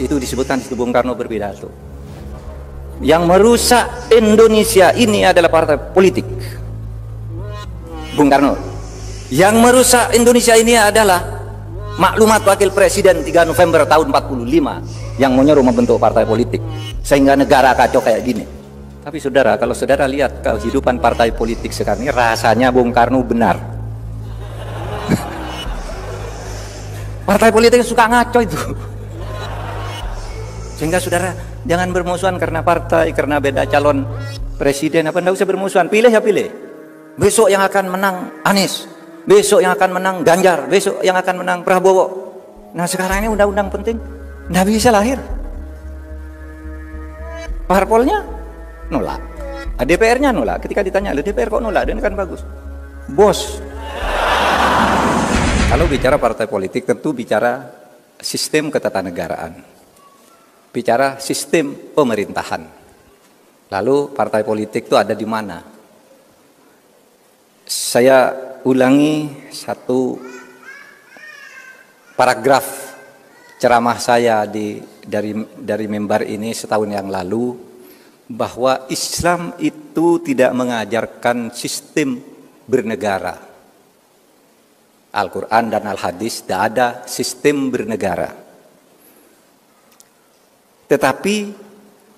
Itu disebutkan di Bung Karno berpidato. Yang merusak Indonesia ini adalah partai politik. Bung Karno. Yang merusak Indonesia ini adalah maklumat wakil presiden 3 November tahun 45 yang menyuruh membentuk partai politik sehingga negara kacau kayak gini. Tapi saudara, kalau saudara lihat kehidupan partai politik sekarang ini rasanya Bung Karno benar. partai politik suka ngaco itu. Sehingga saudara jangan bermusuhan karena partai, karena beda calon presiden apa enggak usah bermusuhan, pilih ya pilih. Besok yang akan menang Anies, besok yang akan menang Ganjar, besok yang akan menang Prabowo. Nah sekarang ini undang-undang penting, nggak bisa lahir. Parpolnya nolak, DPR-nya nolak. Ketika ditanya, DPR kok nolak? Dan kan bagus. Bos. Kalau bicara partai politik tentu bicara sistem ketatanegaraan. Bicara sistem pemerintahan. Lalu partai politik itu ada di mana? Saya ulangi satu paragraf ceramah saya di dari dari member ini setahun yang lalu bahwa Islam itu tidak mengajarkan sistem bernegara. Al-Quran dan Al-Hadis tidak ada sistem bernegara. Tetapi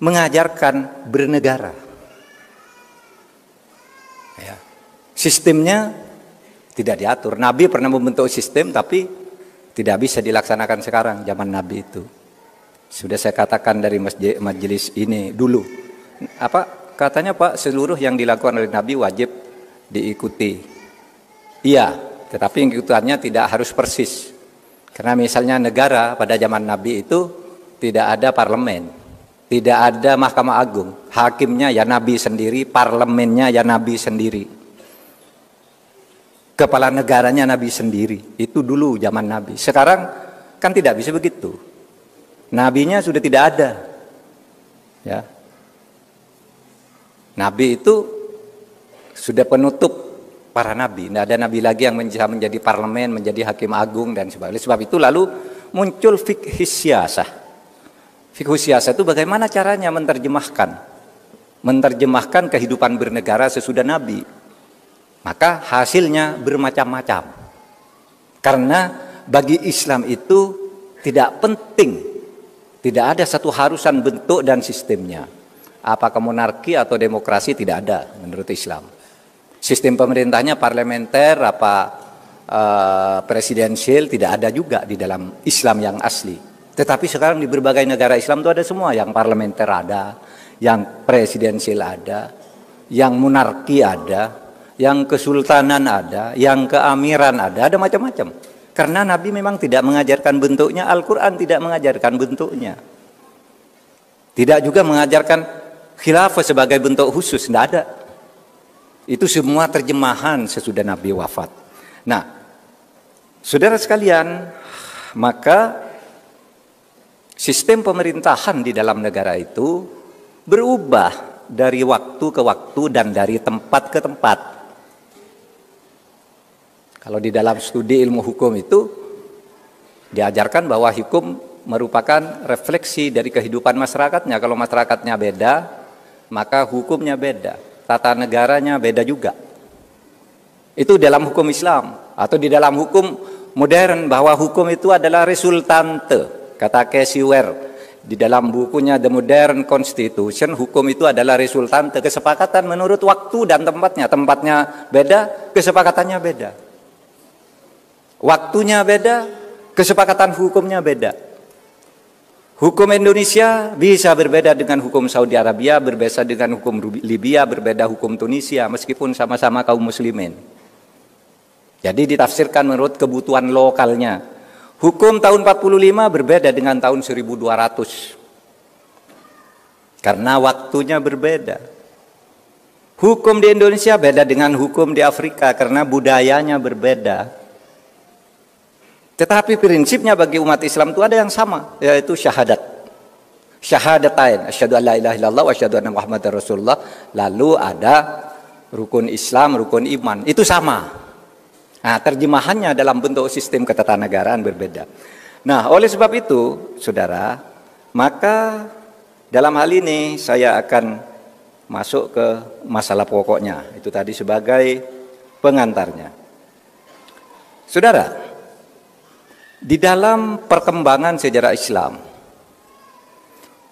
mengajarkan bernegara. Ya. Sistemnya tidak diatur. Nabi pernah membentuk sistem tapi tidak bisa dilaksanakan sekarang zaman Nabi itu. Sudah saya katakan dari majelis ini dulu. Apa katanya Pak seluruh yang dilakukan oleh Nabi wajib diikuti. Iya, tetapi ikutannya tidak harus persis. Karena misalnya negara pada zaman Nabi itu tidak ada parlemen, tidak ada Mahkamah Agung, hakimnya ya Nabi sendiri, parlemennya ya Nabi sendiri. Kepala negaranya Nabi sendiri. Itu dulu zaman Nabi. Sekarang kan tidak bisa begitu. Nabinya sudah tidak ada. Ya. Nabi itu sudah penutup para nabi. Tidak ada nabi lagi yang menjadi parlemen, menjadi hakim agung dan sebagainya. Sebab itu lalu muncul fikih siasah. Fikih siasah itu bagaimana caranya menerjemahkan menerjemahkan kehidupan bernegara sesudah nabi. Maka hasilnya bermacam-macam. Karena bagi Islam itu tidak penting, tidak ada satu harusan bentuk dan sistemnya. Apakah monarki atau demokrasi tidak ada menurut Islam. Sistem pemerintahnya parlementer apa uh, presidensial tidak ada juga di dalam Islam yang asli. Tetapi sekarang di berbagai negara Islam itu ada semua, yang parlementer ada, yang presidensial ada, yang monarki ada, yang kesultanan ada, yang keamiran ada, ada macam-macam. Karena Nabi memang tidak mengajarkan bentuknya, Al-Quran tidak mengajarkan bentuknya. Tidak juga mengajarkan khilafah sebagai bentuk khusus, tidak ada. Itu semua terjemahan sesudah Nabi wafat. Nah, saudara sekalian, maka sistem pemerintahan di dalam negara itu berubah dari waktu ke waktu dan dari tempat ke tempat. Kalau di dalam studi ilmu hukum itu diajarkan bahwa hukum merupakan refleksi dari kehidupan masyarakatnya. Kalau masyarakatnya beda, maka hukumnya beda, tata negaranya beda juga. Itu dalam hukum Islam atau di dalam hukum modern bahwa hukum itu adalah resultante. Kata Casey Ware di dalam bukunya The Modern Constitution, hukum itu adalah resultante kesepakatan menurut waktu dan tempatnya. Tempatnya beda, kesepakatannya beda. Waktunya beda, kesepakatan hukumnya beda. Hukum Indonesia bisa berbeda dengan hukum Saudi Arabia, berbeda dengan hukum Libya, berbeda hukum Tunisia, meskipun sama-sama kaum muslimin. Jadi ditafsirkan menurut kebutuhan lokalnya. Hukum tahun 45 berbeda dengan tahun 1200. Karena waktunya berbeda. Hukum di Indonesia beda dengan hukum di Afrika karena budayanya berbeda. Tetapi prinsipnya bagi umat Islam itu ada yang sama, yaitu syahadat. Syahadatain, asyhadu an la ilaha illallah wa asyhadu anna muhammadar rasulullah. Lalu ada rukun Islam, rukun iman. Itu sama. Nah, terjemahannya dalam bentuk sistem ketatanegaraan berbeda. Nah, oleh sebab itu, saudara, maka dalam hal ini saya akan masuk ke masalah pokoknya. Itu tadi sebagai pengantarnya. Saudara, di dalam perkembangan sejarah Islam,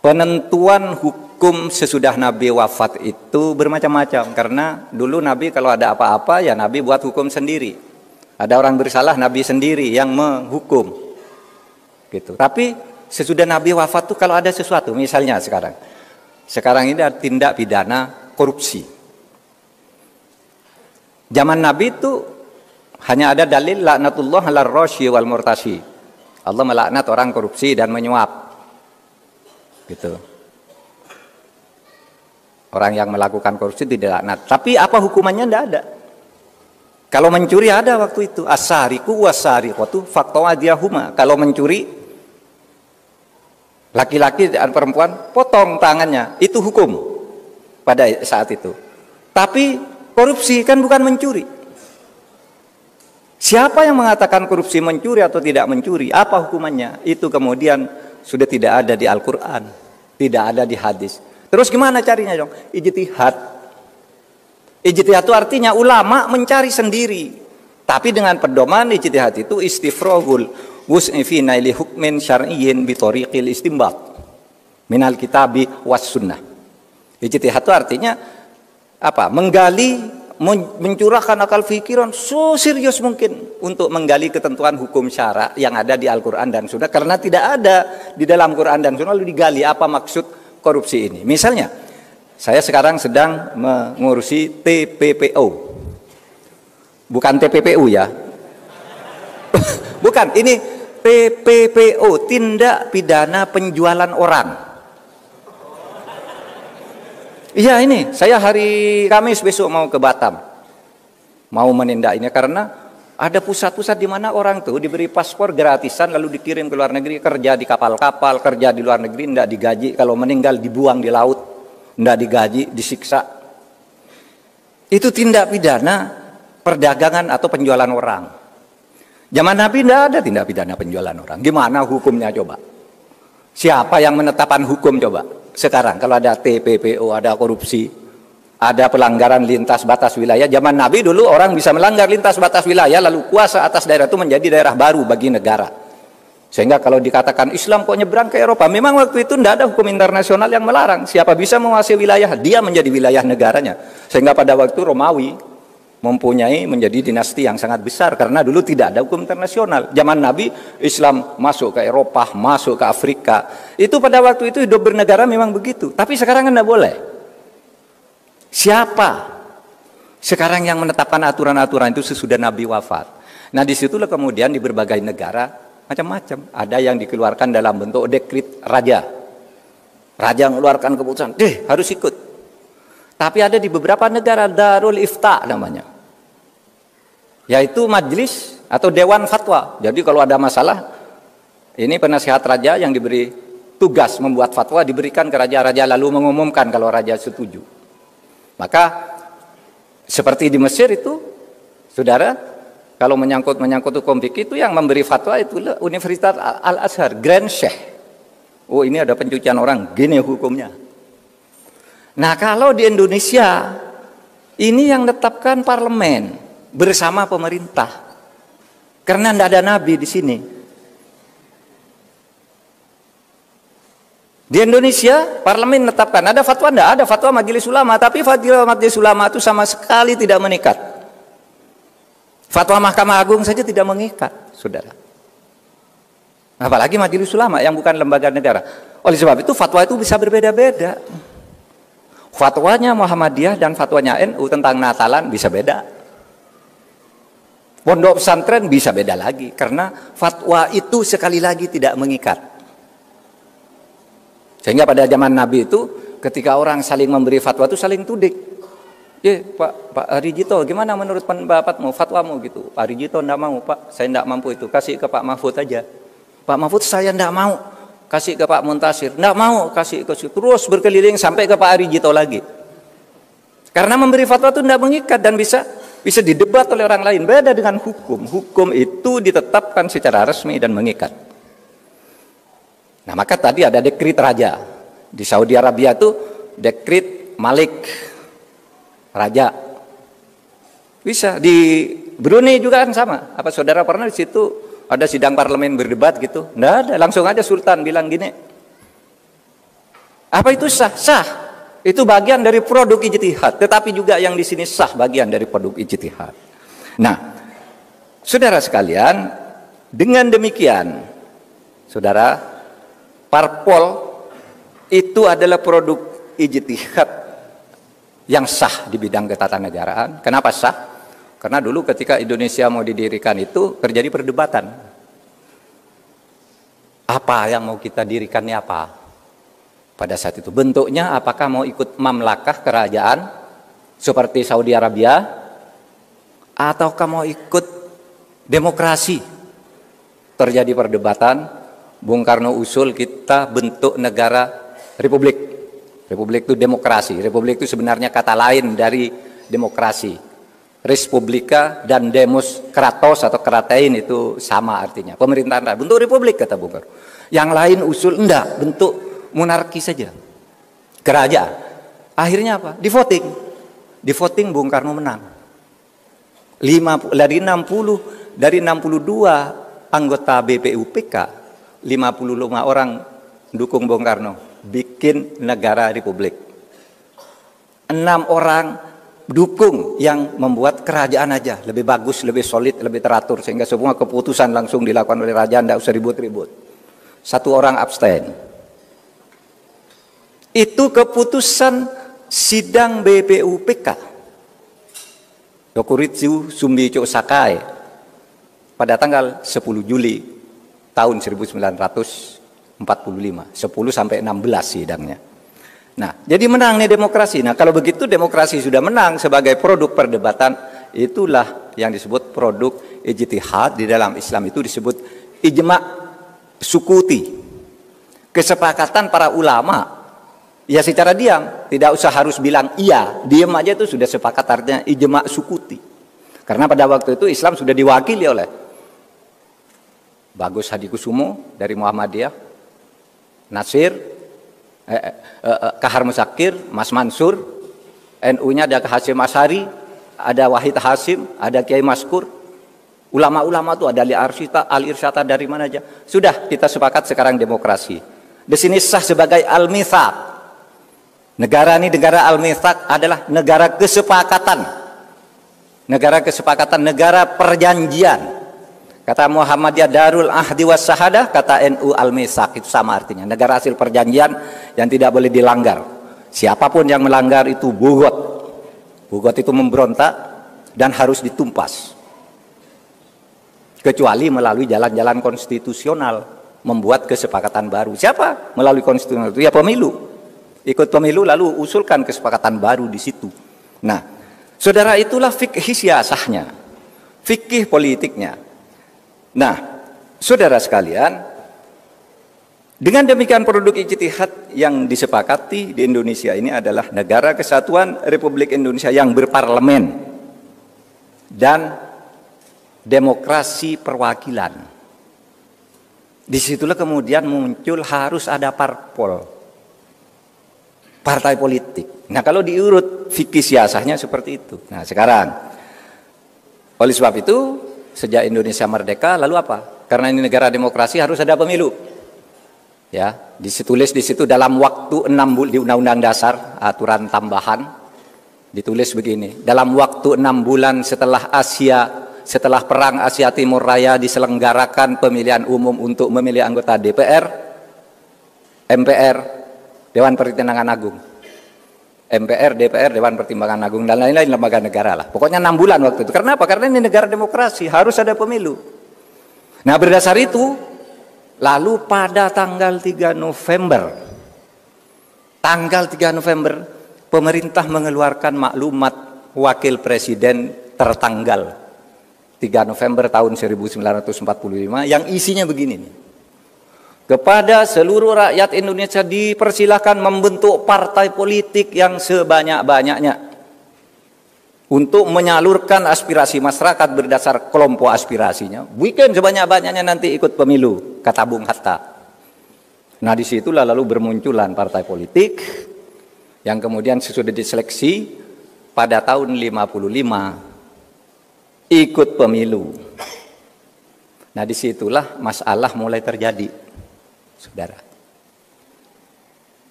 penentuan hukum sesudah Nabi wafat itu bermacam-macam karena dulu Nabi kalau ada apa-apa ya Nabi buat hukum sendiri. Ada orang bersalah Nabi sendiri yang menghukum. Gitu. Tapi sesudah Nabi wafat tuh kalau ada sesuatu, misalnya sekarang, sekarang ini ada tindak pidana korupsi. Zaman Nabi itu hanya ada dalil laknatullah ala rosyi wal murtasi. Allah melaknat orang korupsi dan menyuap. Gitu. Orang yang melakukan korupsi tidak laknat. Tapi apa hukumannya tidak ada. Kalau mencuri ada waktu itu. Asariku wasariqatu faktawadiyahuma. Kalau mencuri Laki-laki dan perempuan potong tangannya, itu hukum pada saat itu. Tapi korupsi kan bukan mencuri. Siapa yang mengatakan korupsi mencuri atau tidak mencuri? Apa hukumannya? Itu kemudian sudah tidak ada di Al-Quran, tidak ada di hadis. Terus gimana carinya dong? Ijtihad. Ijtihad itu artinya ulama mencari sendiri. Tapi dengan pedoman ijtihad itu istifrohul wus'i fi naili hukmin syar'iyyin bi tariqil minal kitabi was sunnah. Ijtihad itu artinya apa? Menggali mencurahkan akal so serius mungkin untuk menggali ketentuan hukum syara yang ada di Al-Quran dan Sunnah karena tidak ada di dalam Quran dan Sunnah lalu digali apa maksud korupsi ini. Misalnya, saya sekarang sedang mengurusi TPPO. Bukan TPPU ya. Bukan, ini TPPO, tindak pidana penjualan orang. Iya ini, saya hari Kamis besok mau ke Batam. Mau menindak ini karena ada pusat-pusat di mana orang tuh diberi paspor gratisan lalu dikirim ke luar negeri kerja di kapal-kapal, kerja di luar negeri tidak digaji, kalau meninggal dibuang di laut, tidak digaji, disiksa. Itu tindak pidana perdagangan atau penjualan orang. Zaman Nabi tidak ada tindak pidana penjualan orang. Gimana hukumnya coba? Siapa yang menetapkan hukum coba? Sekarang kalau ada TPPO, ada korupsi, ada pelanggaran lintas batas wilayah. Zaman Nabi dulu orang bisa melanggar lintas batas wilayah lalu kuasa atas daerah itu menjadi daerah baru bagi negara. Sehingga kalau dikatakan Islam kok nyebrang ke Eropa, memang waktu itu tidak ada hukum internasional yang melarang. Siapa bisa menguasai wilayah, dia menjadi wilayah negaranya. Sehingga pada waktu Romawi, mempunyai menjadi dinasti yang sangat besar karena dulu tidak ada hukum internasional. Zaman Nabi Islam masuk ke Eropa, masuk ke Afrika. Itu pada waktu itu hidup bernegara memang begitu. Tapi sekarang kan tidak boleh. Siapa sekarang yang menetapkan aturan-aturan itu sesudah Nabi wafat? Nah di situlah kemudian di berbagai negara macam-macam. Ada yang dikeluarkan dalam bentuk dekrit raja. Raja mengeluarkan keputusan, deh harus ikut. Tapi ada di beberapa negara Darul Ifta namanya yaitu majlis atau dewan fatwa. Jadi kalau ada masalah, ini penasihat raja yang diberi tugas membuat fatwa diberikan ke raja-raja lalu mengumumkan kalau raja setuju. Maka seperti di Mesir itu, saudara, kalau menyangkut menyangkut hukum fikih itu yang memberi fatwa itu Universitas Al Azhar, Grand Sheikh. Oh ini ada pencucian orang, gini hukumnya. Nah kalau di Indonesia ini yang tetapkan parlemen, bersama pemerintah. Karena tidak ada nabi di sini. Di Indonesia, parlemen menetapkan ada fatwa tidak ada fatwa majelis ulama, tapi fatwa majelis ulama itu sama sekali tidak mengikat. Fatwa Mahkamah Agung saja tidak mengikat, saudara. Apalagi majelis ulama yang bukan lembaga negara. Oleh sebab itu fatwa itu bisa berbeda-beda. Fatwanya Muhammadiyah dan fatwanya NU tentang Natalan bisa beda. Pondok pesantren bisa beda lagi karena fatwa itu sekali lagi tidak mengikat. Sehingga pada zaman Nabi itu ketika orang saling memberi fatwa itu saling tudik. Ya Pak Pak Arijito gimana menurut pendapatmu fatwamu gitu. Pak Arijito tidak mau Pak saya tidak mampu itu kasih ke Pak Mahfud aja. Pak Mahfud saya tidak mau kasih ke Pak Muntasir tidak mau kasih ke terus berkeliling sampai ke Pak Arijito lagi. Karena memberi fatwa itu tidak mengikat dan bisa bisa didebat oleh orang lain. Beda dengan hukum. Hukum itu ditetapkan secara resmi dan mengikat. Nah, maka tadi ada dekrit raja. Di Saudi Arabia itu dekrit Malik raja. Bisa di Brunei juga kan sama. Apa saudara pernah di situ ada sidang parlemen berdebat gitu? Nggak ada, langsung aja sultan bilang gini. Apa itu sah? Sah. Itu bagian dari produk ijtihad, tetapi juga yang di sini sah bagian dari produk ijtihad. Nah, saudara sekalian, dengan demikian, saudara, parpol itu adalah produk ijtihad yang sah di bidang ketatanegaraan. Kenapa sah? Karena dulu ketika Indonesia mau didirikan itu terjadi perdebatan. Apa yang mau kita dirikan ini apa? pada saat itu. Bentuknya apakah mau ikut mamlakah kerajaan seperti Saudi Arabia ataukah mau ikut demokrasi? Terjadi perdebatan, Bung Karno usul kita bentuk negara republik. Republik itu demokrasi. Republik itu sebenarnya kata lain dari demokrasi. Respublika dan demos kratos atau kratein itu sama artinya. Pemerintahan bentuk republik kata Bung Karno. Yang lain usul enggak, bentuk monarki saja. Kerajaan. Akhirnya apa? Di voting. Di voting Bung Karno menang. 5, dari 60 dari 62 anggota BPUPK 55 orang dukung Bung Karno bikin negara republik. Enam orang dukung yang membuat kerajaan aja lebih bagus, lebih solid, lebih teratur sehingga semua keputusan langsung dilakukan oleh raja, tidak usah ribut-ribut. Satu orang abstain. Itu keputusan sidang BPUPK. Dokuritsu Sumbicho Sakai pada tanggal 10 Juli tahun 1945, 10 sampai 16 sidangnya. Nah, jadi menang nih demokrasi. Nah, kalau begitu demokrasi sudah menang sebagai produk perdebatan, itulah yang disebut produk ijtihad di dalam Islam itu disebut ijma sukuti. Kesepakatan para ulama Ya secara diam, tidak usah harus bilang iya, diam aja itu sudah sepakat artinya ijma sukuti. Karena pada waktu itu Islam sudah diwakili oleh Bagus Hadi Kusumo dari Muhammadiyah, Nasir, eh, eh, eh, Kahar Musakir, Mas Mansur, NU-nya ada Hasim Asari, ada Wahid Hasim, ada Kiai Maskur, ulama-ulama itu ada Ali Arsyita, Ali Irsyata dari mana aja. Sudah kita sepakat sekarang demokrasi. Di sini sah sebagai al-mithaq, Negara ini negara Al-Mithaq adalah negara kesepakatan. Negara kesepakatan, negara perjanjian. Kata Muhammadiyah Darul Ahdi was Sahadah, kata NU Al-Mithaq itu sama artinya. Negara hasil perjanjian yang tidak boleh dilanggar. Siapa pun yang melanggar itu bugot. Bugot itu memberontak dan harus ditumpas. Kecuali melalui jalan-jalan konstitusional membuat kesepakatan baru. Siapa? Melalui konstitusional itu ya pemilu ikut pemilu lalu usulkan kesepakatan baru di situ. Nah, saudara itulah fikih siasahnya, fikih politiknya. Nah, saudara sekalian, dengan demikian produk ijtihad yang disepakati di Indonesia ini adalah negara kesatuan Republik Indonesia yang berparlemen dan demokrasi perwakilan. Di situlah kemudian muncul harus ada parpol partai politik. Nah kalau diurut fikih siasahnya seperti itu. Nah sekarang, oleh sebab itu sejak Indonesia merdeka lalu apa? Karena ini negara demokrasi harus ada pemilu. Ya, ditulis di situ dalam waktu enam bulan di Undang-Undang Dasar aturan tambahan ditulis begini. Dalam waktu enam bulan setelah Asia setelah perang Asia Timur Raya diselenggarakan pemilihan umum untuk memilih anggota DPR, MPR, Dewan Pertimbangan Agung. MPR, DPR, Dewan Pertimbangan Agung dan lain-lain lembaga negara lah. Pokoknya enam bulan waktu itu. Karena apa? Karena ini negara demokrasi, harus ada pemilu. Nah berdasar itu, lalu pada tanggal 3 November, tanggal 3 November, pemerintah mengeluarkan maklumat wakil presiden tertanggal 3 November tahun 1945 yang isinya begini nih kepada seluruh rakyat Indonesia dipersilahkan membentuk partai politik yang sebanyak-banyaknya untuk menyalurkan aspirasi masyarakat berdasar kelompok aspirasinya. Bikin sebanyak-banyaknya nanti ikut pemilu, kata Bung Hatta. Nah di situlah lalu bermunculan partai politik yang kemudian sesudah diseleksi pada tahun 55 ikut pemilu. Nah di situlah masalah mulai terjadi, saudara.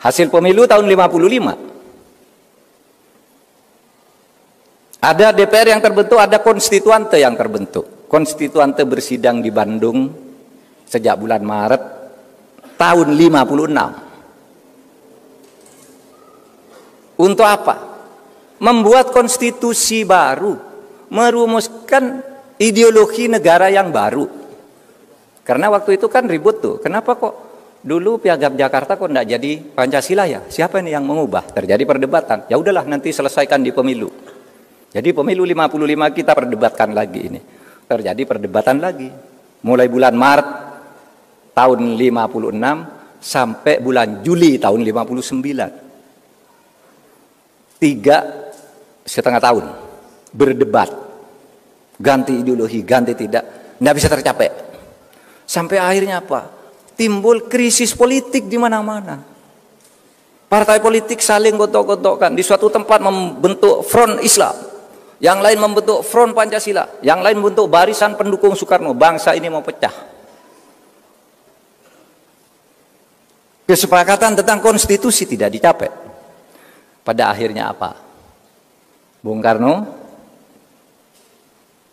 Hasil pemilu tahun 55. Ada DPR yang terbentuk, ada konstituante yang terbentuk. Konstituante bersidang di Bandung sejak bulan Maret tahun 56. Untuk apa? membuat konstitusi baru, merumuskan ideologi negara yang baru. Karena waktu itu kan ribut tuh, kenapa kok dulu piagam Jakarta kok tidak jadi Pancasila ya? Siapa ini yang mengubah? Terjadi perdebatan. Ya udahlah nanti selesaikan di pemilu. Jadi pemilu 55 kita perdebatkan lagi ini. Terjadi perdebatan lagi. Mulai bulan Maret tahun 56 sampai bulan Juli tahun 59. Tiga setengah tahun berdebat ganti ideologi ganti tidak tidak bisa tercapai sampai akhirnya apa timbul krisis politik di mana-mana. Partai politik saling gotok-gotokkan. Di suatu tempat membentuk front Islam. Yang lain membentuk front Pancasila. Yang lain membentuk barisan pendukung Soekarno. Bangsa ini mau pecah. Kesepakatan tentang konstitusi tidak dicapai. Pada akhirnya apa? Bung Karno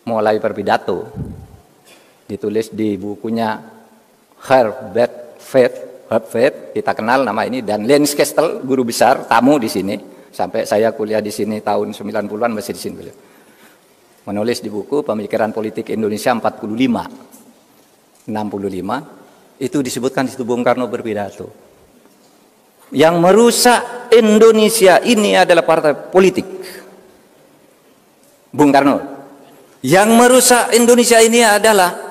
mulai berpidato. Ditulis di bukunya Herbert Faith Herbert kita kenal nama ini dan Lens Kestel guru besar tamu di sini. Sampai saya kuliah di sini tahun 90-an masih di sini menulis di buku pemikiran politik Indonesia 45 65 itu disebutkan di situ Bung Karno berpidato. Yang merusak Indonesia ini adalah partai politik. Bung Karno. Yang merusak Indonesia ini adalah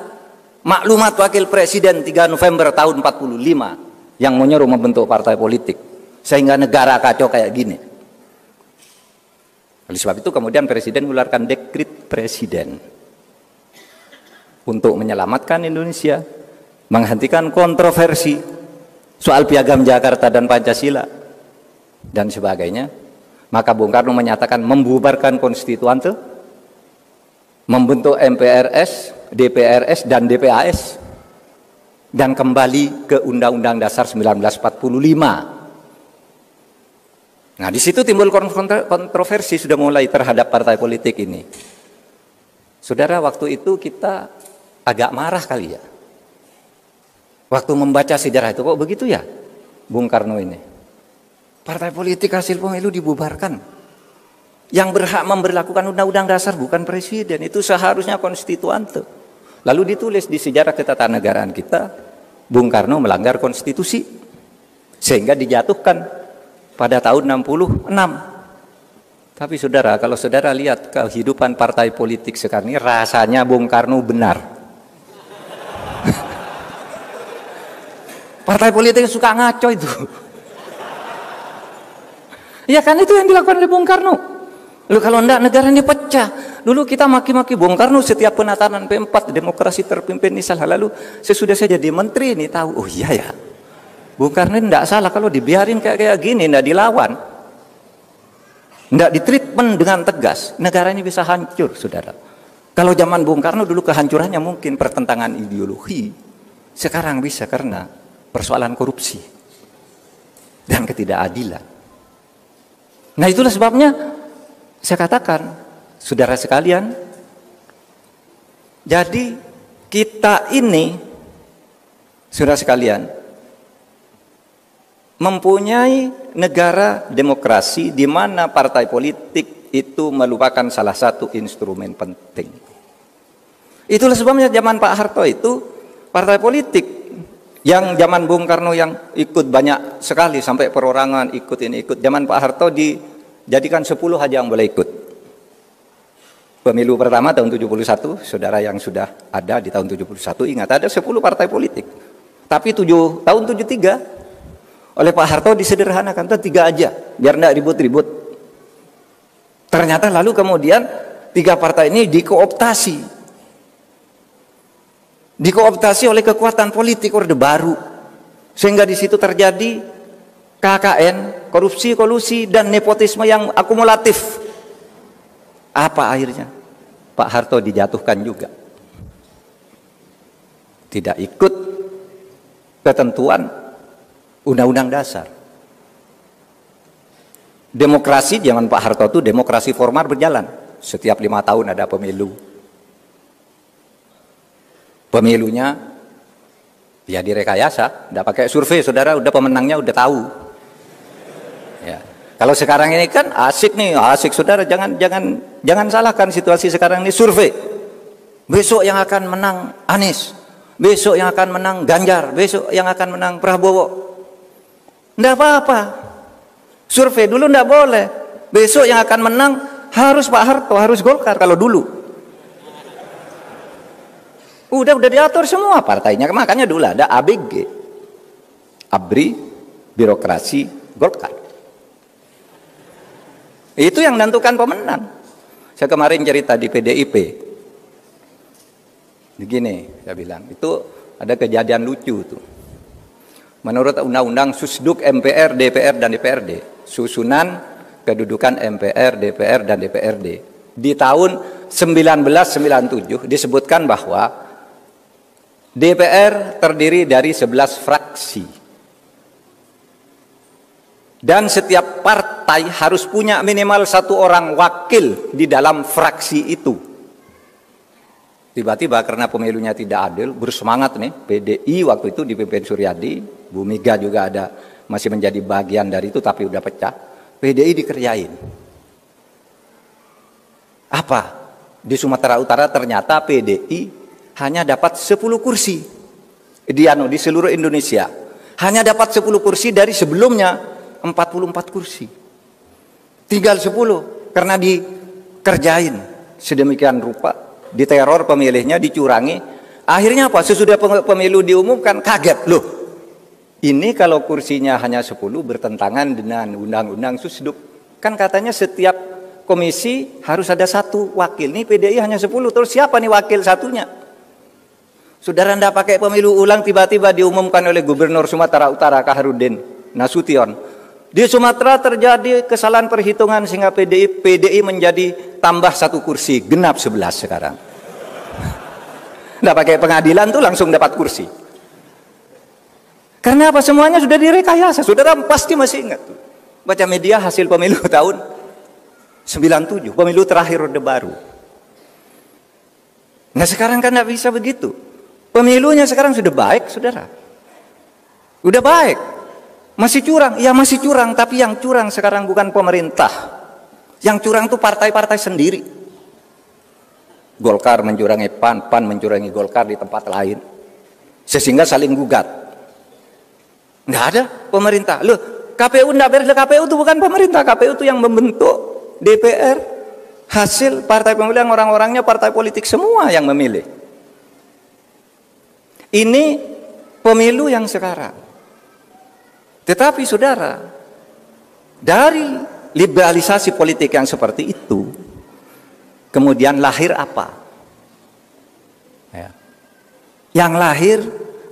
maklumat wakil presiden 3 November tahun 45 yang menyuruh membentuk partai politik sehingga negara kacau kayak gini. Oleh sebab itu kemudian presiden mengeluarkan dekrit presiden untuk menyelamatkan Indonesia, menghentikan kontroversi soal piagam Jakarta dan Pancasila dan sebagainya. Maka Bung Karno menyatakan membubarkan konstituante membentuk MPRS, DPRS dan DPAS dan kembali ke Undang-Undang Dasar 1945. Nah, di situ timbul kontroversi sudah mulai terhadap partai politik ini. Saudara, waktu itu kita agak marah kali ya. Waktu membaca sejarah itu kok begitu ya, Bung Karno ini. Partai politik hasil pemilu dibubarkan. Yang berhak memberlakukan undang-undang dasar bukan presiden, itu seharusnya konstituante. Lalu ditulis di sejarah ketatanegaraan kita, Bung Karno melanggar konstitusi sehingga dijatuhkan pada tahun 66. Tapi saudara, kalau saudara lihat kehidupan partai politik sekarang ini rasanya Bung Karno benar. partai politik suka ngaco itu. Ya kan itu yang dilakukan oleh Bung Karno. Lalu kalau enggak negara ini pecah. Dulu kita maki-maki Bung Karno setiap penatanan P4 demokrasi terpimpin ini salah. Lalu sesudah saya jadi menteri ini tahu, oh iya ya. Bung Karno enggak salah kalau dibiarin kayak kayak gini, enggak dilawan. Enggak ditreatment dengan tegas, negara ini bisa hancur, Saudara. Kalau zaman Bung Karno dulu kehancurannya mungkin pertentangan ideologi. Sekarang bisa karena persoalan korupsi dan ketidakadilan. Nah itulah sebabnya saya katakan, saudara sekalian, jadi kita ini, saudara sekalian, mempunyai negara demokrasi di mana partai politik itu merupakan salah satu instrumen penting. Itulah sebabnya zaman Pak Harto itu partai politik yang zaman Bung Karno yang ikut banyak sekali sampai perorangan ikut ini ikut. Zaman Pak Harto di Jadikan 10 aja yang boleh ikut. Pemilu pertama tahun 71, saudara yang sudah ada di tahun 71 ingat ada 10 partai politik. Tapi 7 tahun 73 oleh Pak Harto disederhanakan tuh tiga aja biar tidak ribut-ribut. Ternyata lalu kemudian tiga partai ini dikooptasi. Dikooptasi oleh kekuatan politik Orde Baru Sehingga di situ terjadi KKN, korupsi, kolusi dan nepotisme yang akumulatif. Apa akhirnya? Pak Harto dijatuhkan juga. Tidak ikut ketentuan undang-undang dasar. Demokrasi zaman Pak Harto itu demokrasi formal berjalan. Setiap lima tahun ada pemilu. Pemilunya ya direkayasa, tidak pakai survei, saudara udah pemenangnya udah tahu. Kalau sekarang ini kan asik nih, asik saudara, jangan jangan jangan salahkan situasi sekarang ini survei. Besok yang akan menang Anies, besok yang akan menang Ganjar, besok yang akan menang Prabowo. Tidak apa-apa, Survei dulu tidak boleh. Besok yang akan menang harus Pak Harto, harus Golkar kalau dulu. Udah udah diatur semua partainya. Makanya dulu ada ABG. ABRI, birokrasi, Golkar. Itu yang menentukan pemenang. Saya kemarin cerita di PDIP. Begini, saya bilang, itu ada kejadian lucu tuh. Menurut Undang-Undang Susduk MPR, DPR, dan DPRD, susunan kedudukan MPR, DPR dan DPRD. Di tahun 1997 disebutkan bahwa DPR terdiri dari 11 fraksi. Dan setiap partai harus punya minimal satu orang wakil di dalam fraksi itu. Tiba-tiba karena pemilunya tidak adil, bersemangat nih PDI waktu itu dipimpin Suryadi, Bu Mega juga ada masih menjadi bagian dari itu tapi udah pecah. PDI dikerjain. Apa? Di Sumatera Utara ternyata PDI hanya dapat 10 kursi. Di anu di seluruh Indonesia. Hanya dapat 10 kursi dari sebelumnya 44 kursi. Tinggal 10 karena dikerjain sedemikian rupa, diteror pemilihnya, dicurangi. Akhirnya apa? Sesudah pemilu diumumkan kaget loh ini kalau kursinya hanya 10 bertentangan dengan undang-undang susduk. Kan katanya setiap komisi harus ada satu wakil. Nih PDI hanya 10, terus siapa nih wakil satunya? Saudara Anda pakai pemilu ulang tiba-tiba diumumkan oleh Gubernur Sumatera Utara Kaharudin Nasution. Di Sumatera terjadi kesalahan perhitungan sehingga PDI PDI menjadi tambah satu kursi, genap 11 sekarang. Tidak pakai pengadilan tuh langsung dapat kursi. Karena apa? Semuanya sudah direkayasa. Saudara pasti masih ingat. Baca media hasil pemilu tahun 97. Pemilu terakhir Orde Baru. Nah sekarang kan tidak bisa begitu. Pemilunya sekarang sudah baik, saudara. Sudah baik. Masih curang? Ya masih curang. Tapi yang curang sekarang bukan pemerintah. Yang curang itu partai-partai sendiri. Golkar mencurangi PAN, PAN mencurangi Golkar di tempat lain. Sehingga saling gugat. Nggak ada pemerintah. Loh, KPU enggak beres. KPU itu bukan pemerintah. KPU itu yang membentuk DPR. Hasil partai pemilihan orang-orangnya partai politik semua yang memilih. Ini pemilu yang sekarang. Tetapi saudara, dari liberalisasi politik yang seperti itu, kemudian lahir apa? Ya. Yang lahir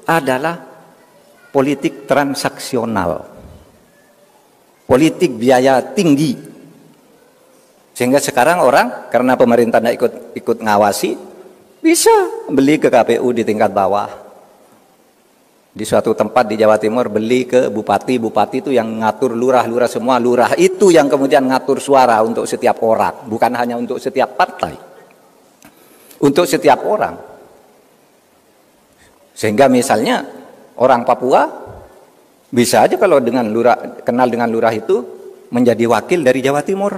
adalah politik transaksional, politik biaya tinggi. Sehingga sekarang orang karena pemerintah tidak ikut ikut ngawasi bisa beli ke KPU di tingkat bawah. Di suatu tempat di Jawa Timur beli ke bupati, bupati itu yang ngatur lurah-lurah semua, lurah itu yang kemudian ngatur suara untuk setiap orang, bukan hanya untuk setiap partai. Untuk setiap orang. Sehingga misalnya orang Papua bisa aja kalau dengan lurah kenal dengan lurah itu menjadi wakil dari Jawa Timur.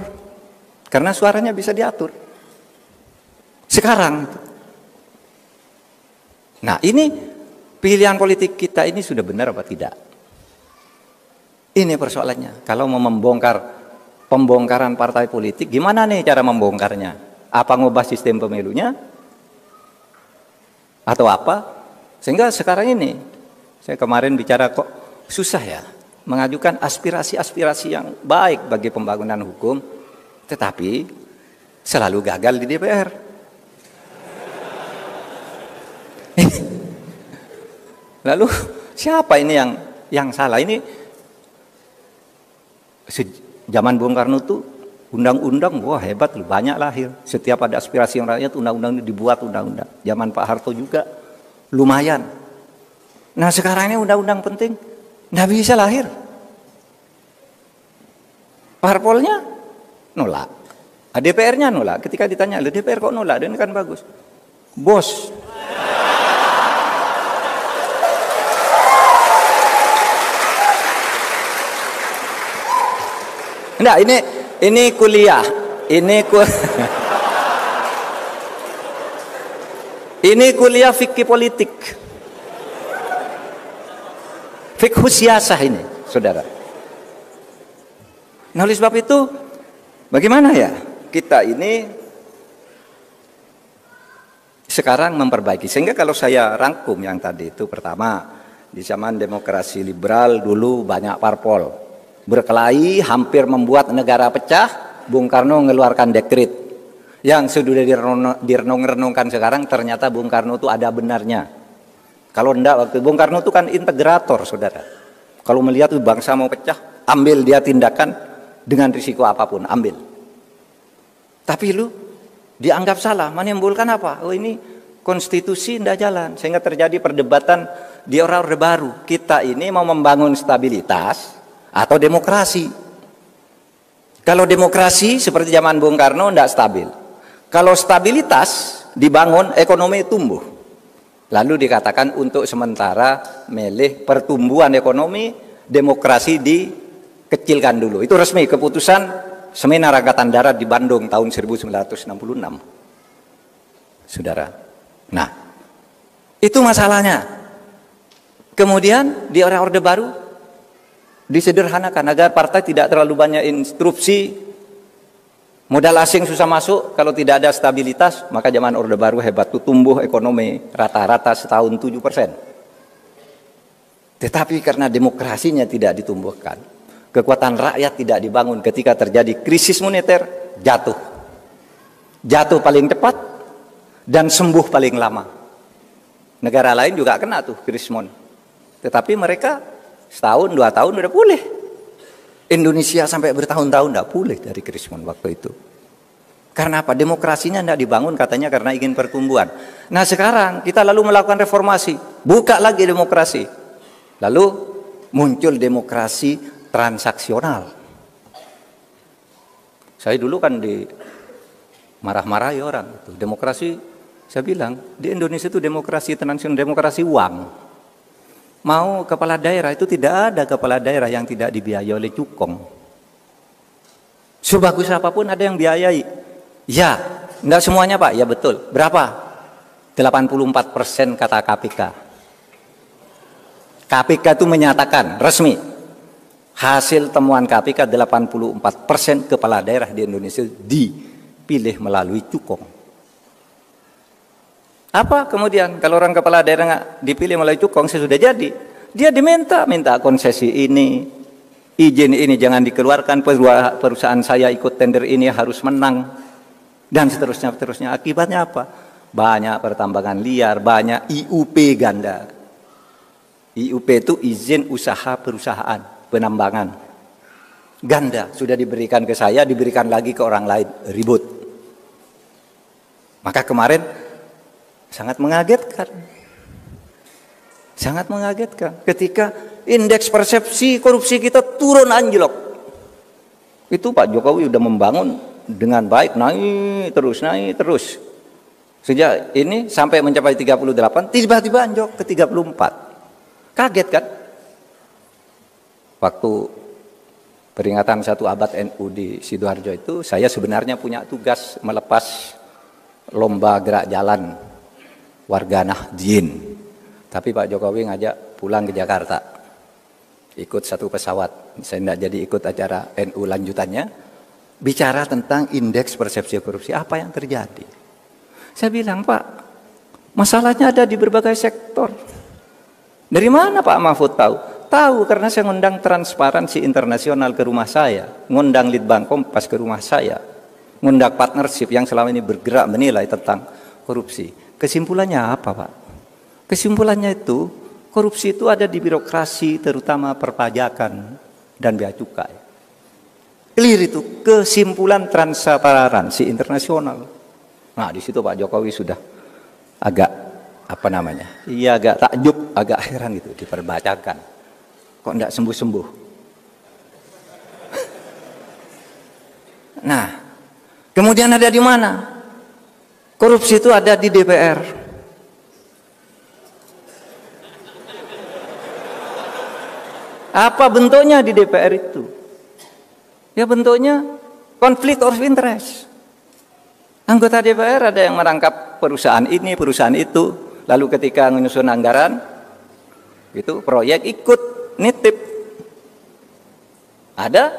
Karena suaranya bisa diatur. Sekarang nah ini pilihan politik kita ini sudah benar apa tidak? Ini persoalannya. Kalau mau membongkar pembongkaran partai politik gimana nih cara membongkarnya? Apa ngubah sistem pemilunya? Atau apa? Sehingga sekarang ini saya kemarin bicara kok susah ya mengajukan aspirasi-aspirasi yang baik bagi pembangunan hukum, tetapi selalu gagal di DPR. Lalu siapa ini yang yang salah. Ini zaman Bung Karno tuh undang-undang wah hebat loh, banyak lahir. Setiap ada aspirasi yang rakyat undang-undang ini dibuat undang-undang. Zaman Pak Harto juga lumayan. Nah sekarang ini undang-undang penting, nggak bisa lahir. Parpolnya nolak. DPR-nya nolak. Ketika ditanya, DPR kok nolak? Dan kan bagus. Bos, Enggak, ini ini kuliah. Ini ku Ini kuliah fikih politik. Fikih siasah ini, Saudara. Nah, oleh sebab itu bagaimana ya? Kita ini sekarang memperbaiki. Sehingga kalau saya rangkum yang tadi itu pertama di zaman demokrasi liberal dulu banyak parpol berkelahi hampir membuat negara pecah Bung Karno mengeluarkan dekrit yang sudah direnung-renungkan sekarang ternyata Bung Karno itu ada benarnya. Kalau enggak waktu Bung Karno itu kan integrator saudara. Kalau melihat bangsa mau pecah ambil dia tindakan dengan risiko apa pun ambil. Tapi lu dianggap salah menimbulkan apa? Oh ini konstitusi tidak jalan sehingga terjadi perdebatan di orde baru. Kita ini mau membangun stabilitas atau demokrasi. Kalau demokrasi seperti zaman Bung Karno tidak stabil. Kalau stabilitas dibangun ekonomi tumbuh. Lalu dikatakan untuk sementara melih pertumbuhan ekonomi demokrasi dikecilkan dulu. Itu resmi keputusan Seminar Angkatan Darat di Bandung tahun 1966. Saudara. Nah, itu masalahnya. Kemudian di era Orde Baru disederhanakan agar partai tidak terlalu banyak instruksi. Modal asing susah masuk kalau tidak ada stabilitas maka zaman orde baru hebat itu tumbuh ekonomi rata-rata setahun 7 persen. Tetapi karena demokrasinya tidak ditumbuhkan kekuatan rakyat tidak dibangun ketika terjadi krisis moneter jatuh. Jatuh paling cepat dan sembuh paling lama. Negara lain juga kena tuh krisis mon. Tetapi mereka Setahun, dua tahun udah pulih. Indonesia sampai bertahun-tahun tidak pulih dari krismon waktu itu. Karena apa? Demokrasinya tidak dibangun katanya karena ingin pertumbuhan. Nah sekarang kita lalu melakukan reformasi. Buka lagi demokrasi. Lalu muncul demokrasi transaksional. Saya dulu kan di marah-marahi orang. Demokrasi, saya bilang, di Indonesia itu demokrasi transaksional, demokrasi uang mau kepala daerah itu tidak ada kepala daerah yang tidak dibiayai oleh cukong. Sebagus apa pun ada yang biayai. Ya, enggak semuanya Pak. Ya betul. Berapa? 84 persen kata KPK. KPK itu menyatakan resmi hasil temuan KPK 84 persen kepala daerah di Indonesia dipilih melalui cukong. Apa kemudian? Kalau orang kepala daerah nggak dipilih melalui cukong sudah jadi, dia diminta minta konsesi ini, izin ini jangan dikeluarkan perusahaan saya ikut tender ini harus menang. Dan seterusnya seterusnya. Akibatnya apa? Banyak pertambangan liar banyak IUP ganda. IUP itu izin usaha perusahaan penambangan. Ganda sudah diberikan ke saya diberikan lagi ke orang lain. Ribut. Maka kemarin Sangat mengagetkan. Sangat mengagetkan ketika indeks persepsi korupsi kita turun anjlok. Itu Pak Jokowi sudah membangun dengan baik naik terus naik terus. Sejak ini sampai mencapai 38 tiba-tiba anjlok ke 34. Kaget kan? Waktu peringatan satu abad NU di Sidoarjo itu saya sebenarnya punya tugas melepas lomba gerak jalan warga Nahdien. Tapi Pak Jokowi ngajak pulang ke Jakarta. Ikut satu pesawat. Saya tidak jadi ikut acara NU lanjutannya. Bicara tentang indeks persepsi korupsi. Apa yang terjadi? Saya bilang, Pak, masalahnya ada di berbagai sektor. Dari mana Pak Mahfud tahu? Tahu karena saya ngundang transparansi internasional ke rumah saya. Ngundang Litbang Kompas ke rumah saya. Ngundang partnership yang selama ini bergerak menilai tentang korupsi. Kesimpulannya apa Pak? Kesimpulannya itu Korupsi itu ada di birokrasi, terutama perpajakan dan bea cukai. Clear itu kesimpulan transparansi internasional. Nah, di situ Pak Jokowi sudah agak apa namanya? Iya agak takjub, agak heran gitu diperbacakan. Kok enggak sembuh-sembuh? Nah, kemudian ada di mana? Korupsi itu ada di DPR. Apa bentuknya di DPR itu? Ya bentuknya konflik of interest. Anggota DPR ada yang merangkap perusahaan ini, perusahaan itu, lalu ketika menyusun anggaran, itu proyek ikut nitip. Ada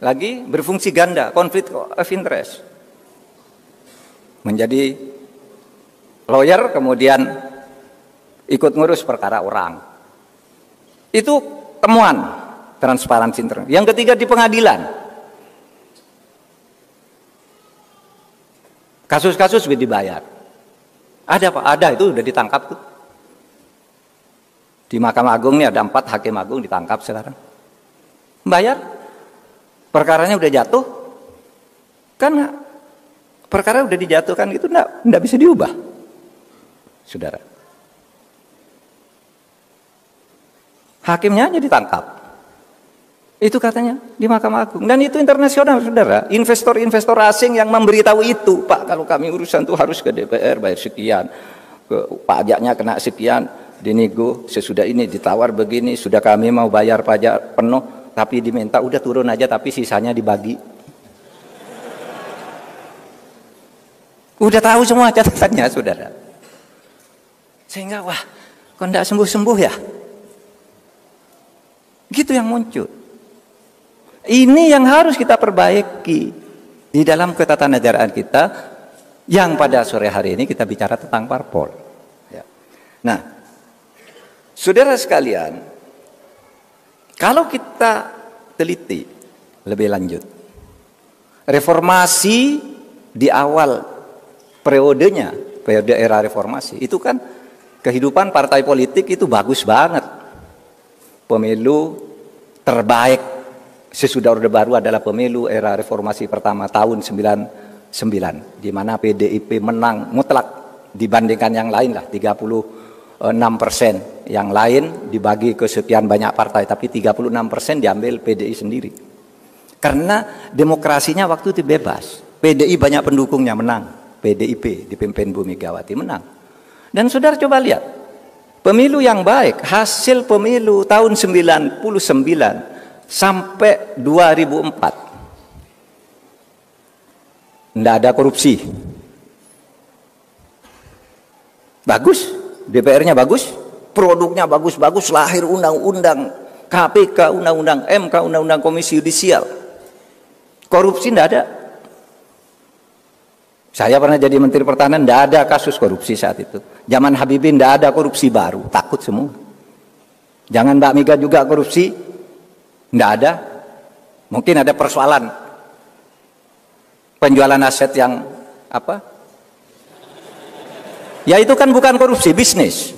lagi berfungsi ganda, konflik of interest. Menjadi lawyer kemudian ikut ngurus perkara orang. Itu temuan transparansi internal. Yang ketiga di pengadilan. Kasus-kasus sudah dibayar. Ada pak, ada itu sudah ditangkap tuh. Di Mahkamah Agung ini ada empat hakim agung ditangkap sekarang. Bayar. Perkaranya udah jatuh. Kan perkara udah dijatuhkan itu enggak, enggak bisa diubah. Saudara. Hakimnya aja ditangkap. Itu katanya di Mahkamah Agung. Dan itu internasional, saudara. Investor-investor asing yang memberitahu itu. Pak, kalau kami urusan itu harus ke DPR, bayar sekian. Ke, pajaknya kena sekian. Dinego, sesudah ini ditawar begini. Sudah kami mau bayar pajak penuh. Tapi diminta, udah turun aja, tapi sisanya dibagi. Udah tahu semua catatannya, saudara. Sehingga, wah, kok enggak sembuh-sembuh ya? Gitu yang muncul. Ini yang harus kita perbaiki di dalam ketatanegaraan kita yang pada sore hari ini kita bicara tentang parpol. Ya. Nah, saudara sekalian, kalau kita teliti lebih lanjut, reformasi di awal periodenya, periode era reformasi, itu kan kehidupan partai politik itu bagus banget. Pemilu terbaik sesudah Orde Baru adalah pemilu era reformasi pertama tahun 99 di mana PDIP menang mutlak dibandingkan yang lain lah 36 persen. Yang lain dibagi ke sekian banyak partai tapi 36 persen diambil PDI sendiri. Karena demokrasinya waktu itu bebas. PDI banyak pendukungnya menang PDIP dipimpin Bu Megawati menang dan saudara coba lihat Pemilu yang baik, hasil pemilu tahun 99 sampai 2004. Tidak ada korupsi. Bagus, DPR-nya bagus, produknya bagus-bagus, lahir undang-undang KPK, undang-undang MK, undang-undang Komisi Yudisial. Korupsi tidak ada. Saya pernah jadi Menteri Pertahanan, tidak ada kasus korupsi saat itu. Zaman Habibie tidak ada korupsi baru, takut semua. Jangan Mbak Mega juga korupsi, tidak ada. Mungkin ada persoalan penjualan aset yang apa? Ya itu kan bukan korupsi, bisnis.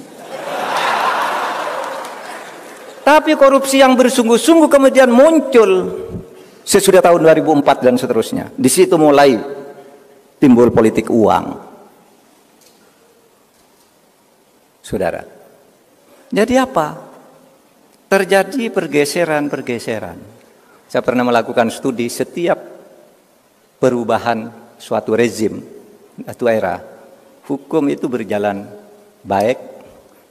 Tapi korupsi yang bersungguh-sungguh kemudian muncul sesudah tahun 2004 dan seterusnya. Di situ mulai timbul politik uang. Saudara. Jadi apa? Terjadi pergeseran-pergeseran. Saya pernah melakukan studi setiap perubahan suatu rezim atau era. Hukum itu berjalan baik,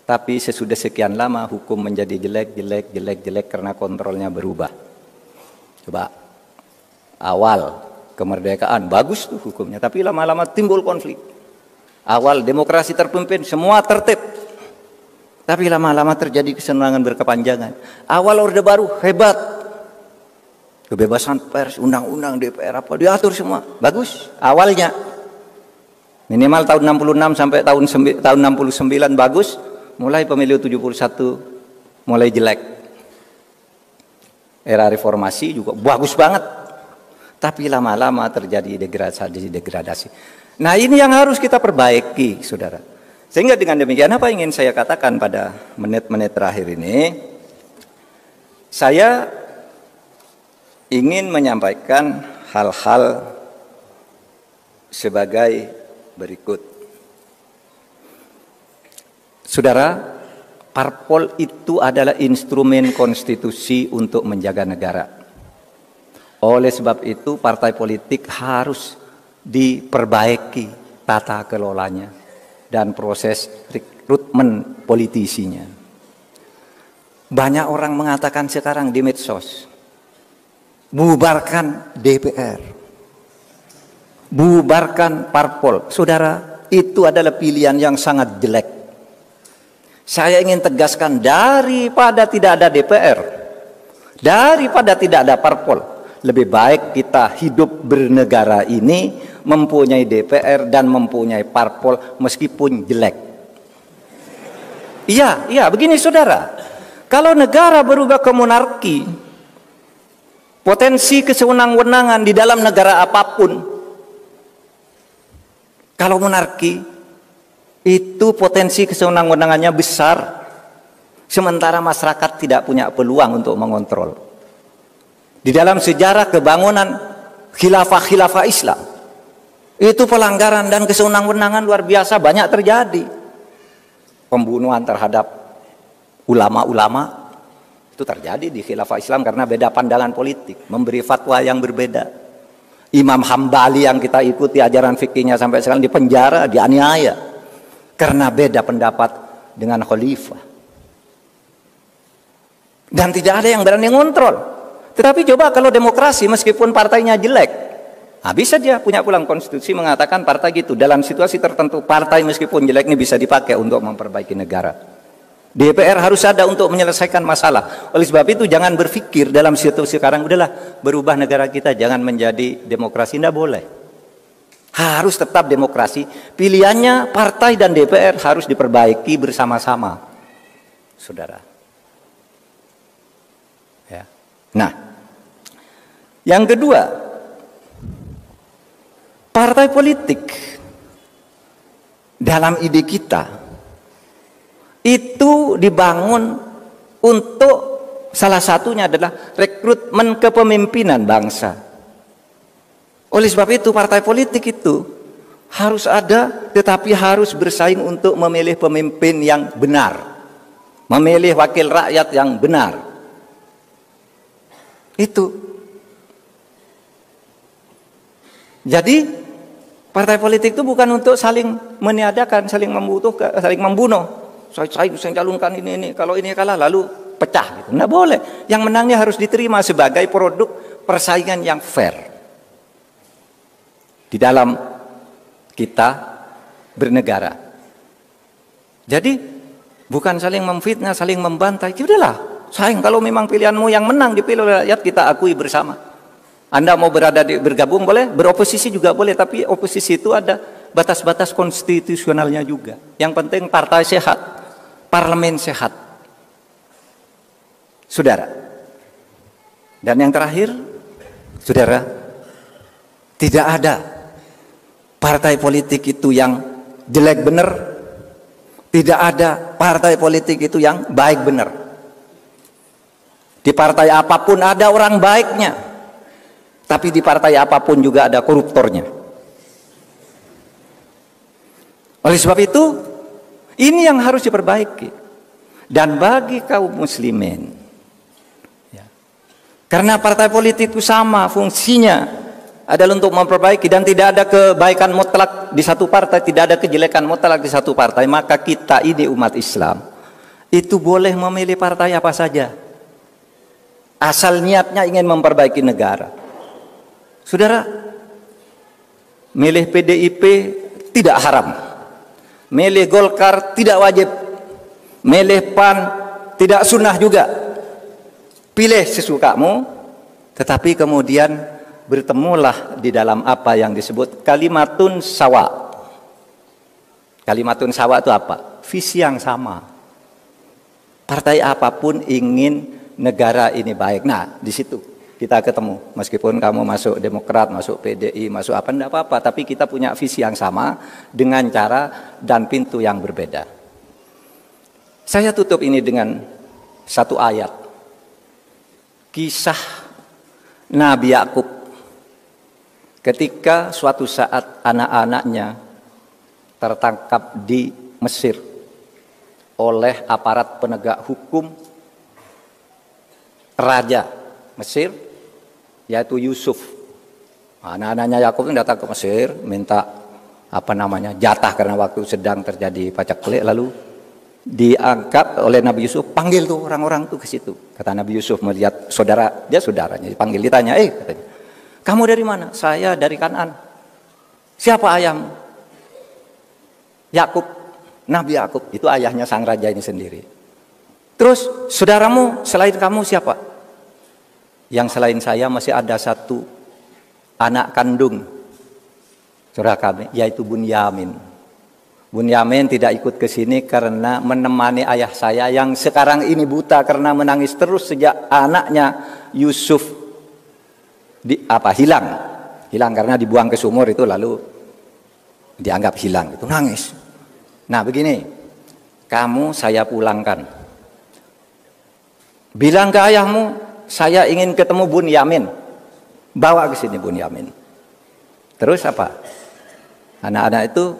tapi sesudah sekian lama hukum menjadi jelek, jelek, jelek, jelek karena kontrolnya berubah. Coba awal kemerdekaan. Bagus tuh hukumnya tapi lama-lama timbul konflik. Awal demokrasi terpimpin semua tertib. Tapi lama-lama terjadi kesenangan berkepanjangan. Awal orde baru hebat. Kebebasan pers undang-undang DPR apa diatur semua. Bagus awalnya. Minimal tahun 66 sampai tahun tahun 69 bagus mulai pemilu 71 mulai jelek. Era reformasi juga bagus banget tapi lama-lama terjadi degradasi degradasi. Nah, ini yang harus kita perbaiki, Saudara. Sehingga dengan demikian apa ingin saya katakan pada menit-menit terakhir ini? Saya ingin menyampaikan hal-hal sebagai berikut. Saudara, parpol itu adalah instrumen konstitusi untuk menjaga negara. Oleh sebab itu, partai politik harus diperbaiki tata kelolanya dan proses rekrutmen politisinya. Banyak orang mengatakan sekarang di medsos, bubarkan DPR, bubarkan parpol. Saudara, itu adalah pilihan yang sangat jelek. Saya ingin tegaskan daripada tidak ada DPR, daripada tidak ada parpol, lebih baik kita hidup bernegara ini mempunyai DPR dan mempunyai parpol meskipun jelek. Iya, iya, begini saudara. Kalau negara berubah ke monarki, potensi kesewenang-wenangan di dalam negara apa pun, kalau monarki itu potensi kesewenang-wenangannya besar, sementara masyarakat tidak punya peluang untuk mengontrol. Di dalam sejarah kebangunan khilafah-khilafah Islam, itu pelanggaran dan kesewenang-wenangan luar biasa banyak terjadi. Pembunuhan terhadap ulama-ulama itu terjadi di khilafah Islam karena beda pandangan politik, memberi fatwa yang berbeda. Imam Hambali yang kita ikuti ajaran fikihnya sampai sekarang di penjara, dianiaya karena beda pendapat dengan khalifah. Dan tidak ada yang berani ngontrol. Tetapi coba kalau demokrasi meskipun partainya jelek, Nah, bisa dia punya pulang konstitusi mengatakan partai gitu. Dalam situasi tertentu partai meskipun jelek ini bisa dipakai untuk memperbaiki negara. DPR harus ada untuk menyelesaikan masalah. Oleh sebab itu jangan berpikir dalam situasi sekarang udahlah berubah negara kita jangan menjadi demokrasi tidak boleh. Harus tetap demokrasi. Pilihannya partai dan DPR harus diperbaiki bersama-sama. Saudara. Ya. Nah, yang kedua, Partai politik dalam ide kita itu dibangun untuk salah satunya adalah rekrutmen kepemimpinan bangsa. Oleh sebab itu partai politik itu harus ada tetapi harus bersaing untuk memilih pemimpin yang benar. Memilih wakil rakyat yang benar. Itu. Jadi Partai politik itu bukan untuk saling meniadakan, saling membutuhkan, saling membunuh. Saya, saya, saya calonkan ini ini, kalau ini kalah lalu pecah gitu. Nggak boleh. Yang menangnya harus diterima sebagai produk persaingan yang fair. Di dalam kita bernegara. Jadi bukan saling memfitnah, saling membantai. Ya udahlah, sayang kalau memang pilihanmu yang menang dipilih oleh rakyat kita akui bersama. Anda mau berada di bergabung boleh, beroposisi juga boleh, tapi oposisi itu ada batas-batas konstitusionalnya juga. Yang penting partai sehat, parlemen sehat. Saudara. Dan yang terakhir, Saudara, tidak ada partai politik itu yang jelek benar, tidak ada partai politik itu yang baik benar. Di partai apa pun ada orang baiknya, tapi di partai apa pun juga ada koruptornya. Oleh sebab itu, ini yang harus diperbaiki. Dan bagi kaum muslimin, ya, karena partai politik itu sama fungsinya adalah untuk memperbaiki dan tidak ada kebaikan mutlak di satu partai, tidak ada kejelekan mutlak di satu partai, maka kita ini umat Islam itu boleh memilih partai apa saja. Asal niatnya ingin memperbaiki negara. Saudara, milih PDIP tidak haram. Milih Golkar tidak wajib. Milih PAN tidak sunnah juga. Pilih sesukamu, tetapi kemudian bertemulah di dalam apa yang disebut kalimatun sawa. Kalimatun sawa itu apa? Visi yang sama. Partai apa pun ingin negara ini baik. Nah, di situ kita ketemu. Meskipun kamu masuk Demokrat, masuk PDI, masuk apa, enggak apa-apa. Tapi kita punya visi yang sama dengan cara dan pintu yang berbeda. Saya tutup ini dengan satu ayat. Kisah Nabi Yakub ketika suatu saat anak-anaknya tertangkap di Mesir oleh aparat penegak hukum raja Mesir yaitu Yusuf. Anak-anaknya Yakub itu datang ke Mesir minta apa namanya jatah karena waktu sedang terjadi pacak pelik. Lalu diangkat oleh Nabi Yusuf panggil tuh orang-orang tuh ke situ. Kata Nabi Yusuf melihat saudara dia saudaranya dipanggil ditanya eh katanya kamu dari mana? Saya dari Kanan siapa ayam Yakub. Nabi Yakub. Itu ayahnya sang raja ini sendiri. Terus saudaramu selain kamu siapa yang selain saya masih ada satu anak kandung saudara kami yaitu Bunyamin. Bunyamin tidak ikut ke sini karena menemani ayah saya yang sekarang ini buta karena menangis terus sejak anaknya Yusuf di apa hilang. Hilang karena dibuang ke sumur itu lalu dianggap hilang itu nangis. Nah, begini. Kamu saya pulangkan. Bilang ke ayahmu saya ingin ketemu Bun Yamin. Bawa ke sini Bun Yamin. Terus apa? Anak-anak itu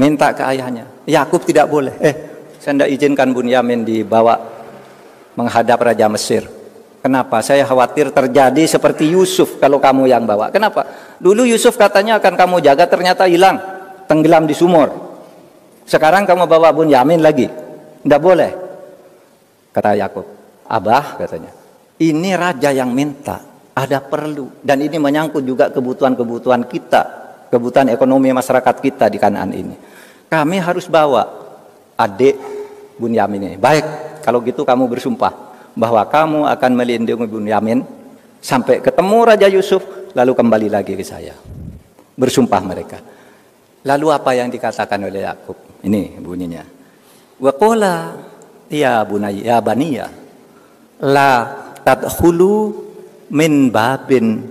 minta ke ayahnya. Yakub tidak boleh. Eh, saya tidak izinkan Bun Yamin dibawa menghadap Raja Mesir. Kenapa? Saya khawatir terjadi seperti Yusuf kalau kamu yang bawa. Kenapa? Dulu Yusuf katanya akan kamu jaga ternyata hilang. Tenggelam di sumur. Sekarang kamu bawa Bun Yamin lagi. Tidak boleh. Kata Yakub. Abah katanya, ini raja yang minta, ada perlu. Dan ini menyangkut juga kebutuhan-kebutuhan kita, kebutuhan ekonomi masyarakat kita di kanan ini. Kami harus bawa adik Bunyamin ini. Baik, kalau gitu kamu bersumpah bahwa kamu akan melindungi Bunyamin sampai ketemu Raja Yusuf, lalu kembali lagi ke saya. Bersumpah mereka. Lalu apa yang dikatakan oleh Yakub? Ini bunyinya. Waqala ya bunayya ya baniya la tadkhulu min babin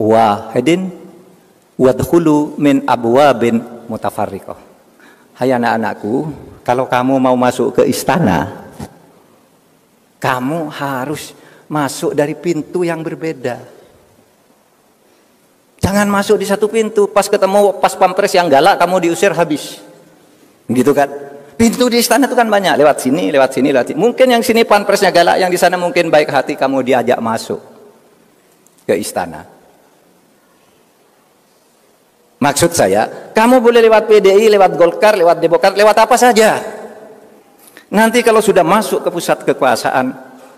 wahidin wadkhulu min abwabin mutafarriqah. Hai anak-anakku, kalau kamu mau masuk ke istana, kamu harus masuk dari pintu yang berbeda. Jangan masuk di satu pintu, pas ketemu pas pampres yang galak kamu diusir habis. Gitu kan? Pintu di istana itu kan banyak, lewat sini, lewat sini, lewat sini. Mungkin yang sini panpresnya galak, yang di sana mungkin baik hati kamu diajak masuk ke istana. Maksud saya, kamu boleh lewat PDI, lewat Golkar, lewat Demokrat, lewat apa saja. Nanti kalau sudah masuk ke pusat kekuasaan,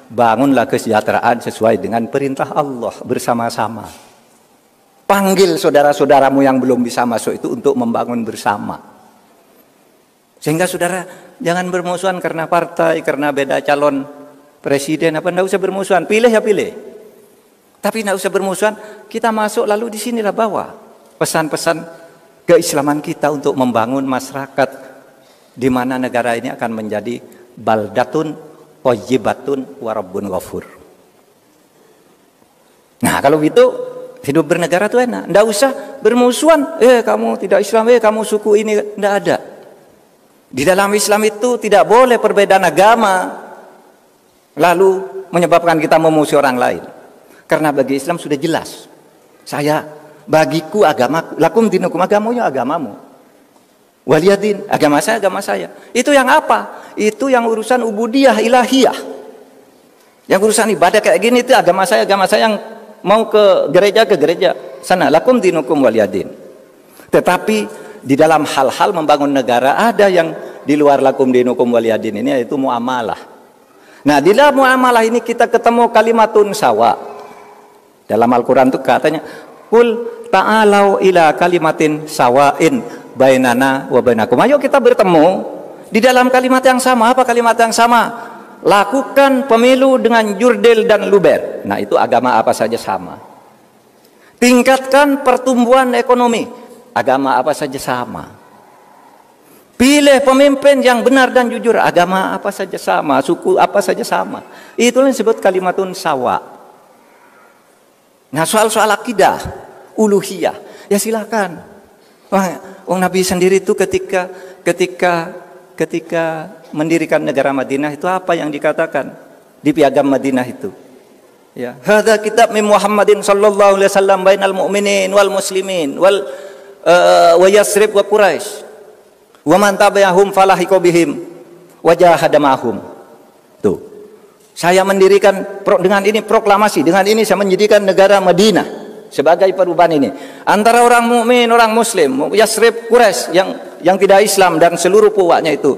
bangunlah kesejahteraan sesuai dengan perintah Allah bersama-sama. Panggil saudara-saudaramu yang belum bisa masuk itu untuk membangun bersama. Sehingga saudara jangan bermusuhan karena partai, karena beda calon presiden apa enggak usah bermusuhan, pilih ya pilih. Tapi enggak usah bermusuhan, kita masuk lalu di sinilah bawa pesan-pesan keislaman kita untuk membangun masyarakat di mana negara ini akan menjadi baldatun thayyibatun warabbun ghafur. Nah, kalau gitu hidup bernegara itu enak. Enggak usah bermusuhan, eh kamu tidak Islam, eh kamu suku ini enggak ada. Di dalam Islam itu tidak boleh perbedaan agama lalu menyebabkan kita memusuhi orang lain. Karena bagi Islam sudah jelas. Saya bagiku agama lakum dinukum agamamu agamamu. Waliyadin agama saya agama saya. Itu yang apa? Itu yang urusan ubudiyah ilahiyah. Yang urusan ibadah kayak gini itu agama saya agama saya yang mau ke gereja ke gereja sana lakum dinukum waliyadin. Tetapi di dalam hal-hal membangun negara ada yang di luar lakum dinukum waliyadin ini yaitu muamalah. Nah, di dalam muamalah ini kita ketemu kalimatun sawa. Dalam Al-Qur'an itu katanya, "Kul ta'alau ila kalimatin sawain bainana wa bainakum." Ayo kita bertemu di dalam kalimat yang sama. Apa kalimat yang sama? Lakukan pemilu dengan jurdil dan luber. Nah, itu agama apa saja sama. Tingkatkan pertumbuhan ekonomi agama apa saja sama. Pilih pemimpin yang benar dan jujur. Agama apa saja sama, suku apa saja sama. Itu yang disebut kalimatun sawa. Nah soal-soal akidah, uluhiyah, ya silakan. Wong Nabi sendiri itu ketika ketika ketika mendirikan negara Madinah itu apa yang dikatakan di piagam Madinah itu? Ya, hadza kitab min Muhammadin sallallahu alaihi wasallam bainal mu'minin wal muslimin wal wa Yasrib wa Quraisy Wa man tabi'ahum falahiqo bihim wajahadamahum. Tuh. Saya mendirikan dengan ini proklamasi, dengan ini saya mendirikan negara Madinah sebagai perubahan ini. Antara orang mukmin, orang muslim, Yasrib, Quraisy yang yang tidak Islam dan seluruh puwaknya itu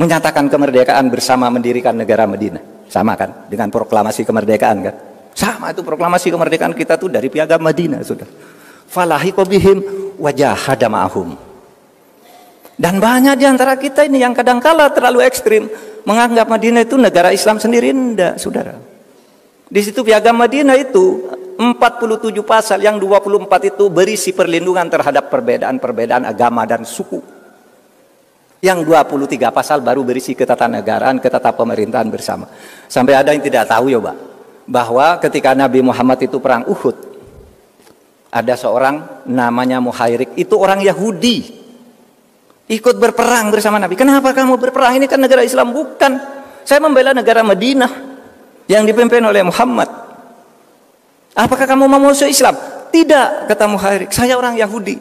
menyatakan kemerdekaan bersama mendirikan negara Madinah. Sama kan dengan proklamasi kemerdekaan kan? Sama itu proklamasi kemerdekaan kita tuh dari piagam Madinah sudah. Falahiqo bihim wajahadamahum. Dan banyak di antara kita ini yang kadangkala terlalu ekstrim menganggap Madinah itu negara Islam sendiri enggak, Saudara. Di situ piagam Madinah itu 47 pasal yang 24 itu berisi perlindungan terhadap perbedaan-perbedaan agama dan suku. Yang 23 pasal baru berisi ketatanegaraan, ketata pemerintahan bersama. Sampai ada yang tidak tahu ya, Pak, bahwa ketika Nabi Muhammad itu perang Uhud, ada seorang namanya Muhairik, itu orang Yahudi ikut berperang bersama Nabi. Kenapa kamu berperang? Ini kan negara Islam bukan. Saya membela negara Madinah yang dipimpin oleh Muhammad. Apakah kamu mau masuk Islam? Tidak, kata Muhairik. Saya orang Yahudi.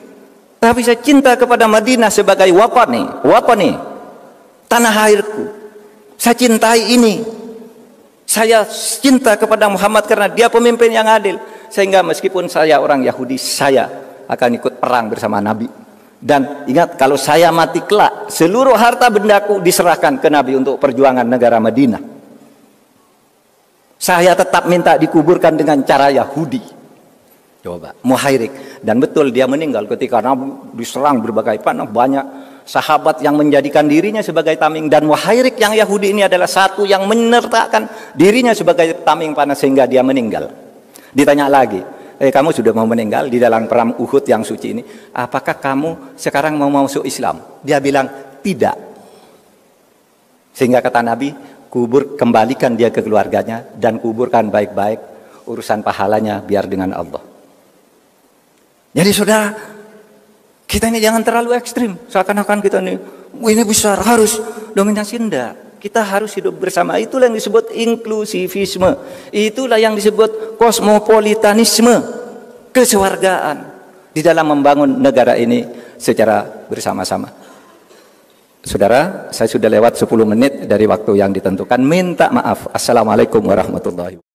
Tapi saya cinta kepada Madinah sebagai wapani, wapani. Tanah airku. Saya cintai ini. Saya cinta kepada Muhammad karena dia pemimpin yang adil. Sehingga meskipun saya orang Yahudi, saya akan ikut perang bersama Nabi. Dan ingat kalau saya mati kelak, seluruh harta bendaku diserahkan ke Nabi untuk perjuangan negara Madinah. Saya tetap minta dikuburkan dengan cara Yahudi. Coba, Muhairik. Dan betul dia meninggal ketika Nabi diserang berbagai panah. Banyak sahabat yang menjadikan dirinya sebagai taming. Dan Muhairik yang Yahudi ini adalah satu yang menyertakan dirinya sebagai taming panah sehingga dia meninggal. Ditanya lagi, eh kamu sudah mau meninggal di dalam perang Uhud yang suci ini, apakah kamu sekarang mau masuk Islam? Dia bilang tidak. Sehingga kata Nabi, kubur kembalikan dia ke keluarganya dan kuburkan baik-baik urusan pahalanya biar dengan Allah. Jadi saudara, kita ini jangan terlalu ekstrim. Seakan-akan kita ini, ini besar harus dominasi enggak. Kita harus hidup bersama. Itulah yang disebut inklusivisme. Itulah yang disebut kosmopolitanisme. Kesewargaan. Di dalam membangun negara ini secara bersama-sama. Saudara, saya sudah lewat 10 menit dari waktu yang ditentukan. Minta maaf. Assalamualaikum warahmatullahi wabarakatuh.